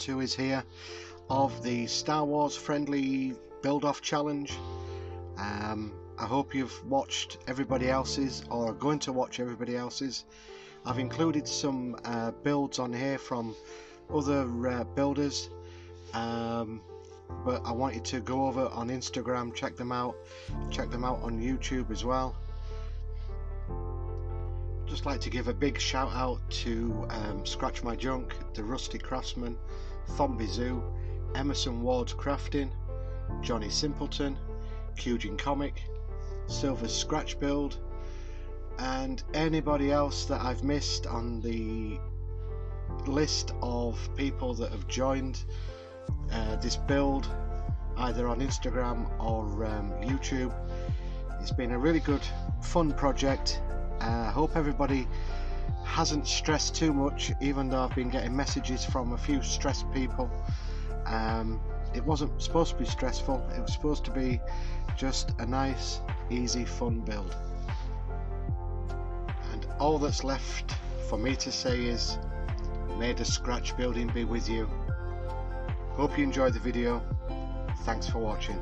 two is here of the Star Wars friendly build off challenge. Um, I hope you've watched everybody else's or are going to watch everybody else's. I've included some uh, builds on here from other uh, builders um, but I wanted to go over on Instagram check them out check them out on YouTube as well just like to give a big shout out to um, Scratch My Junk, The Rusty Craftsman, Thombiezoo, Emerson Ward's Crafting, Jonny Simpelton, Quijin Comic, Silver's Scratch Build, and anybody else that I've missed on the list of people that have joined uh, this build either on Instagram or um, YouTube. It's been a really good fun project I uh, hope everybody hasn't stressed too much, even though I've been getting messages from a few stressed people. Um, it wasn't supposed to be stressful, it was supposed to be just a nice, easy, fun build. And all that's left for me to say is, may the scratch building be with you. Hope you enjoyed the video. Thanks for watching.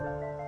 Música